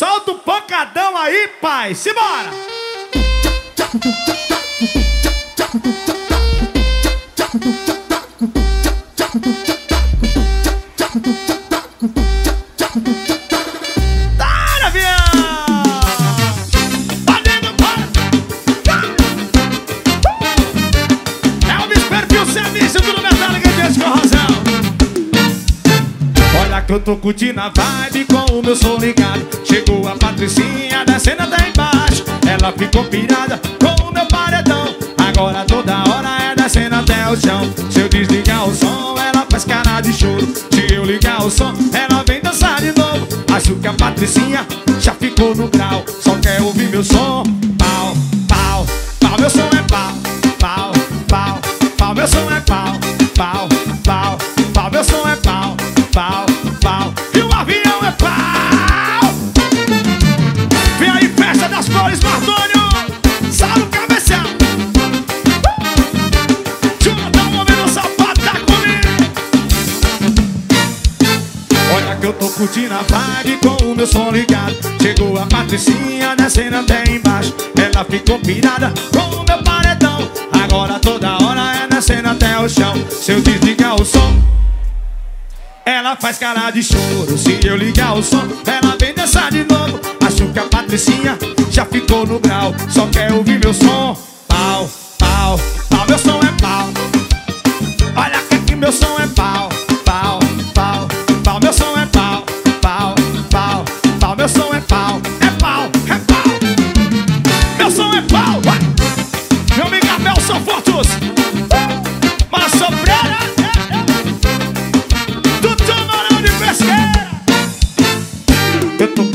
Solta o pocadão aí, pai. Simbora! Tá, eu tô curtindo a vibe com o meu som ligado. Chegou a Patricinha descendo até embaixo. Ela ficou pirada com o meu paredão. Agora toda hora é descendo até o chão. Se eu desligar o som, ela faz cara de choro. Se eu ligar o som, ela vem dançar de novo. Acho que a Patricinha já ficou no grau. Só quer ouvir meu som Pau, e o avião é pau. Vem aí, festa das flores, Martônio. Salve o cabeção. Movendo o sapato, tá comigo. Olha que eu tô curtindo a vibe com o meu som ligado. Chegou a Patricinha descendo até embaixo. Ela ficou pirada com o meu paredão. Agora toda hora é descendo até o chão. Se eu desligar o som ela faz cara de choro Se eu ligar o som, ela vem dançar de novo. Acho que a Patricinha já ficou no grau. Só quer ouvir meu som. Pau, pau, pau, meu som é pau. Olha que aqui meu som é pau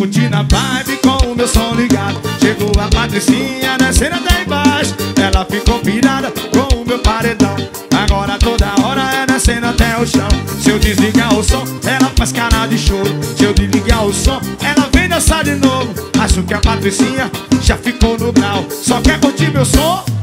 Eu tô curtindo a vibe com o meu som ligado. Chegou a Patricinha descendo até embaixo. Ela ficou pirada com o meu paredão. Agora toda hora é descendo até o chão. Se eu desligar o som, ela faz cara de choro Se eu desligar o som, ela vem dançar de novo. Acho que a Patricinha já ficou no grau. Só quer curtir meu som